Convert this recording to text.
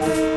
you